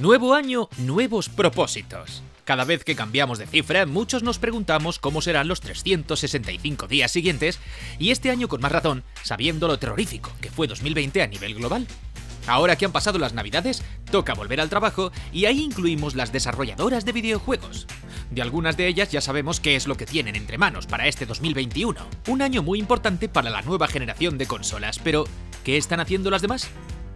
Nuevo año, nuevos propósitos. Cada vez que cambiamos de cifra, muchos nos preguntamos cómo serán los 365 días siguientes, y este año con más razón, sabiendo lo terrorífico que fue 2020 a nivel global. Ahora que han pasado las navidades, toca volver al trabajo y ahí incluimos las desarrolladoras de videojuegos. De algunas de ellas ya sabemos qué es lo que tienen entre manos para este 2021, un año muy importante para la nueva generación de consolas, pero ¿qué están haciendo las demás?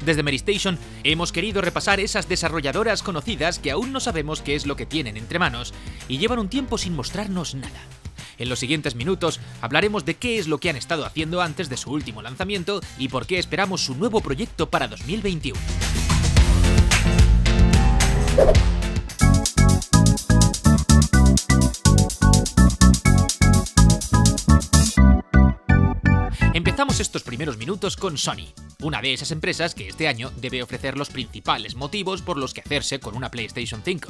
Desde Meristation hemos querido repasar esas desarrolladoras conocidas que aún no sabemos qué es lo que tienen entre manos y llevan un tiempo sin mostrarnos nada. En los siguientes minutos hablaremos de qué es lo que han estado haciendo antes de su último lanzamiento y por qué esperamos su nuevo proyecto para 2021. Minutos con Sony, una de esas empresas que este año debe ofrecer los principales motivos por los que hacerse con una PlayStation 5.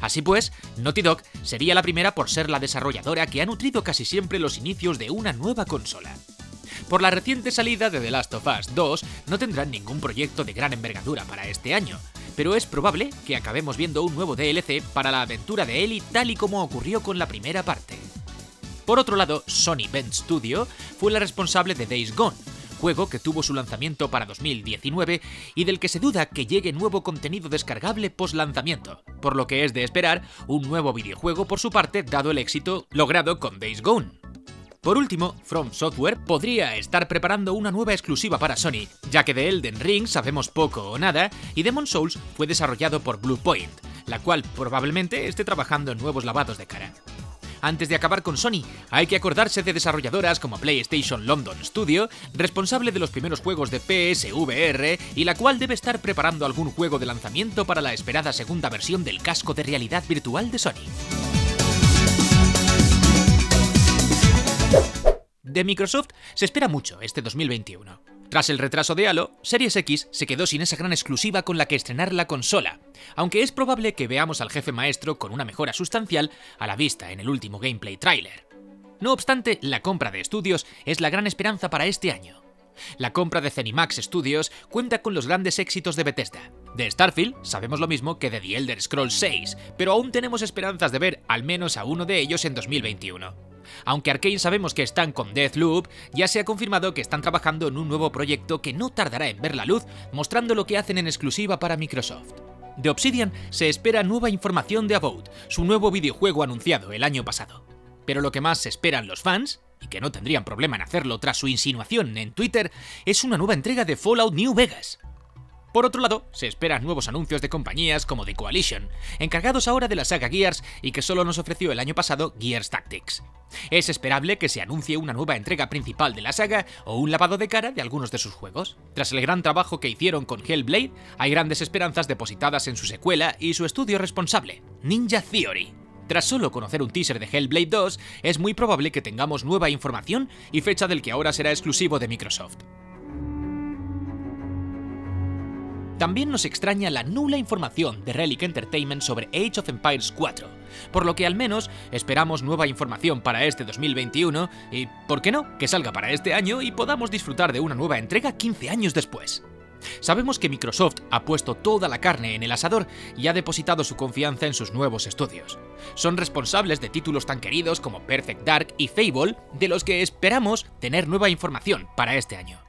Así pues, Naughty Dog sería la primera por ser la desarrolladora que ha nutrido casi siempre los inicios de una nueva consola. Por la reciente salida de The Last of Us 2, no tendrán ningún proyecto de gran envergadura para este año, pero es probable que acabemos viendo un nuevo DLC para la aventura de Ellie tal y como ocurrió con la primera parte. Por otro lado, Sony Bend Studio fue la responsable de Days Gone, juego que tuvo su lanzamiento para 2019 y del que se duda que llegue nuevo contenido descargable post lanzamiento, por lo que es de esperar un nuevo videojuego por su parte dado el éxito logrado con Days Gone. Por último, From Software podría estar preparando una nueva exclusiva para Sony, ya que de Elden Ring sabemos poco o nada y Demon Souls fue desarrollado por Bluepoint, la cual probablemente esté trabajando en nuevos lavados de cara. Antes de acabar con Sony, hay que acordarse de desarrolladoras como PlayStation London Studio, responsable de los primeros juegos de PSVR y la cual debe estar preparando algún juego de lanzamiento para la esperada segunda versión del casco de realidad virtual de Sony. De Microsoft se espera mucho este 2021. Tras el retraso de Halo, Series X se quedó sin esa gran exclusiva con la que estrenar la consola, aunque es probable que veamos al jefe maestro con una mejora sustancial a la vista en el último gameplay trailer. No obstante, la compra de estudios es la gran esperanza para este año. La compra de Zenimax Studios cuenta con los grandes éxitos de Bethesda. De Starfield sabemos lo mismo que de The Elder Scrolls 6, pero aún tenemos esperanzas de ver al menos a uno de ellos en 2021. Aunque Arkane sabemos que están con Deathloop, ya se ha confirmado que están trabajando en un nuevo proyecto que no tardará en ver la luz, mostrando lo que hacen en exclusiva para Microsoft. De Obsidian se espera nueva información de About, su nuevo videojuego anunciado el año pasado. Pero lo que más esperan los fans, y que no tendrían problema en hacerlo tras su insinuación en Twitter, es una nueva entrega de Fallout New Vegas. Por otro lado, se esperan nuevos anuncios de compañías como The Coalition, encargados ahora de la saga Gears y que solo nos ofreció el año pasado Gears Tactics. Es esperable que se anuncie una nueva entrega principal de la saga o un lavado de cara de algunos de sus juegos. Tras el gran trabajo que hicieron con Hellblade, hay grandes esperanzas depositadas en su secuela y su estudio responsable, Ninja Theory. Tras solo conocer un teaser de Hellblade 2, es muy probable que tengamos nueva información y fecha del que ahora será exclusivo de Microsoft. También nos extraña la nula información de Relic Entertainment sobre Age of Empires 4, por lo que al menos esperamos nueva información para este 2021 y, ¿por qué no?, que salga para este año y podamos disfrutar de una nueva entrega 15 años después. Sabemos que Microsoft ha puesto toda la carne en el asador y ha depositado su confianza en sus nuevos estudios. Son responsables de títulos tan queridos como Perfect Dark y Fable, de los que esperamos tener nueva información para este año.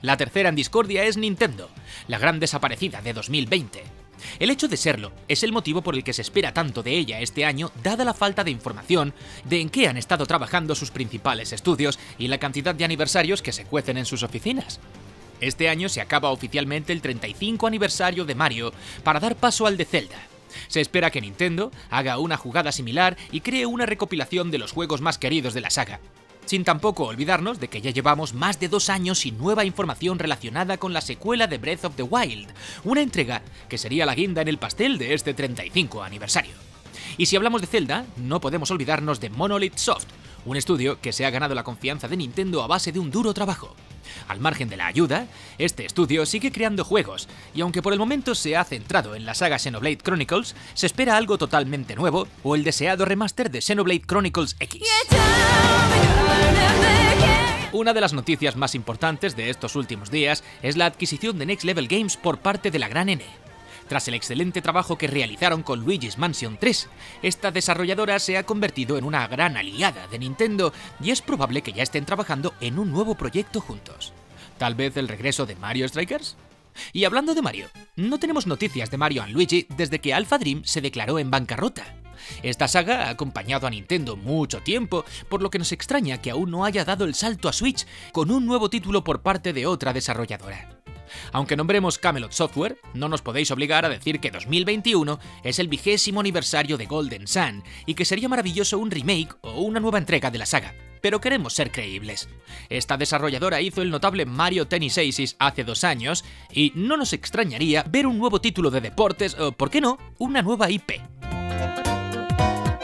La tercera en discordia es Nintendo, la gran desaparecida de 2020. El hecho de serlo es el motivo por el que se espera tanto de ella este año, dada la falta de información de en qué han estado trabajando sus principales estudios y la cantidad de aniversarios que se cuecen en sus oficinas. Este año se acaba oficialmente el 35 aniversario de Mario para dar paso al de Zelda. Se espera que Nintendo haga una jugada similar y cree una recopilación de los juegos más queridos de la saga, sin tampoco olvidarnos de que ya llevamos más de dos años sin nueva información relacionada con la secuela de Breath of the Wild, una entrega que sería la guinda en el pastel de este 35 aniversario. Y si hablamos de Zelda, no podemos olvidarnos de Monolith Soft, un estudio que se ha ganado la confianza de Nintendo a base de un duro trabajo. Al margen de la ayuda, este estudio sigue creando juegos, y aunque por el momento se ha centrado en la saga Xenoblade Chronicles, se espera algo totalmente nuevo o el deseado remaster de Xenoblade Chronicles X. Una de las noticias más importantes de estos últimos días es la adquisición de Next Level Games por parte de la Gran N. Tras el excelente trabajo que realizaron con Luigi's Mansion 3, esta desarrolladora se ha convertido en una gran aliada de Nintendo y es probable que ya estén trabajando en un nuevo proyecto juntos. ¿Tal vez el regreso de Mario Strikers? Y hablando de Mario, no tenemos noticias de Mario Luigi desde que Alpha Dream se declaró en bancarrota. Esta saga ha acompañado a Nintendo mucho tiempo, por lo que nos extraña que aún no haya dado el salto a Switch con un nuevo título por parte de otra desarrolladora. Aunque nombremos Camelot Software, no nos podéis obligar a decir que 2021 es el vigésimo aniversario de Golden Sun y que sería maravilloso un remake o una nueva entrega de la saga. Pero queremos ser creíbles. Esta desarrolladora hizo el notable Mario Tennis Aces hace dos años y no nos extrañaría ver un nuevo título de deportes o, por qué no, una nueva IP.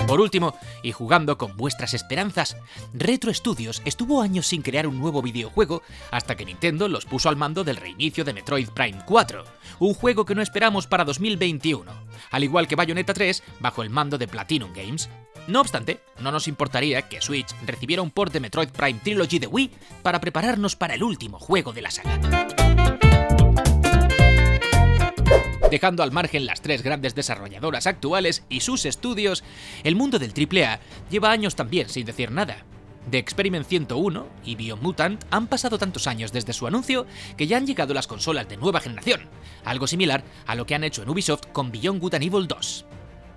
Por último, y jugando con vuestras esperanzas, Retro Studios estuvo años sin crear un nuevo videojuego hasta que Nintendo los puso al mando del reinicio de Metroid Prime 4, un juego que no esperamos para 2021, al igual que Bayonetta 3 bajo el mando de Platinum Games. No obstante, no nos importaría que Switch recibiera un port de Metroid Prime Trilogy de Wii para prepararnos para el último juego de la saga. Dejando al margen las tres grandes desarrolladoras actuales y sus estudios, el mundo del AAA lleva años también sin decir nada. De Experiment 101 y Biomutant han pasado tantos años desde su anuncio que ya han llegado las consolas de nueva generación, algo similar a lo que han hecho en Ubisoft con Beyond Good and Evil 2.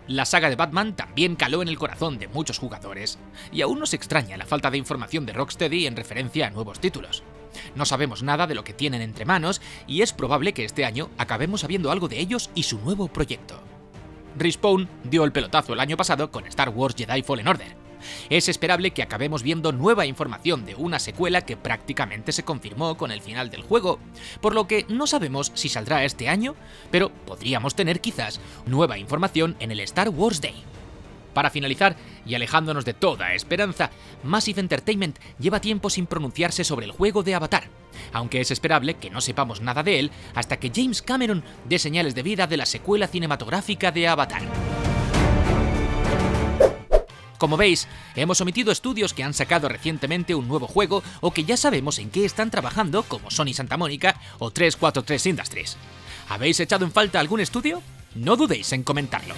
La saga de Batman también caló en el corazón de muchos jugadores, y aún nos extraña la falta de información de Rocksteady en referencia a nuevos títulos. No sabemos nada de lo que tienen entre manos y es probable que este año acabemos sabiendo algo de ellos y su nuevo proyecto. Respawn dio el pelotazo el año pasado con Star Wars Jedi Fallen Order. Es esperable que acabemos viendo nueva información de una secuela que prácticamente se confirmó con el final del juego, por lo que no sabemos si saldrá este año, pero podríamos tener quizás nueva información en el Star Wars Day. Para finalizar, y alejándonos de toda esperanza, Massive Entertainment lleva tiempo sin pronunciarse sobre el juego de Avatar, aunque es esperable que no sepamos nada de él hasta que James Cameron dé señales de vida de la secuela cinematográfica de Avatar. Como veis, hemos omitido estudios que han sacado recientemente un nuevo juego o que ya sabemos en qué están trabajando como Sony Santa Mónica o 343 Industries. ¿Habéis echado en falta algún estudio? No dudéis en comentarlo.